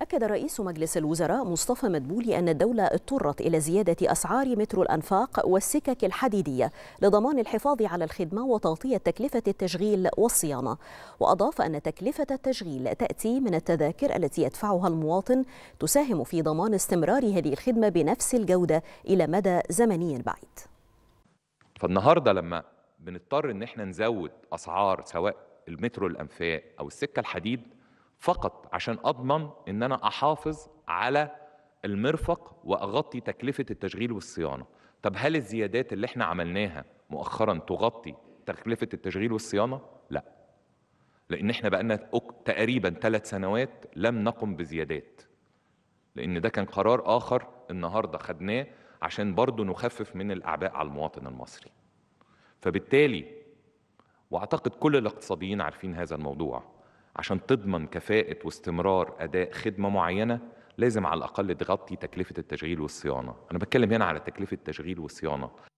أكد رئيس مجلس الوزراء مصطفى مدبولي أن الدولة اضطرت إلى زيادة أسعار مترو الأنفاق والسكك الحديدية لضمان الحفاظ على الخدمة وتغطية تكلفة التشغيل والصيانة. وأضاف أن تكلفة التشغيل تأتي من التذاكر التي يدفعها المواطن تساهم في ضمان استمرار هذه الخدمة بنفس الجودة إلى مدى زمني بعيد. فالنهاردة لما بنضطر إن إحنا نزود أسعار سواء المترو الأنفاق أو السكة الحديد فقط عشان أضمن إن أنا أحافظ على المرفق وأغطي تكلفة التشغيل والصيانة. طب هل الزيادات اللي إحنا عملناها مؤخرا تغطي تكلفة التشغيل والصيانة؟ لا. لأن إحنا بقالنا تقريبا ثلاث سنوات لم نقم بزيادات. لأن ده كان قرار آخر النهارده خدناه عشان برضه نخفف من الأعباء على المواطن المصري. فبالتالي وأعتقد كل الاقتصاديين عارفين هذا الموضوع عشان تضمن كفاءة واستمرار أداء خدمة معينة لازم على الأقل تغطي تكلفة التشغيل والصيانة. أنا بتكلم هنا على تكلفة التشغيل والصيانة.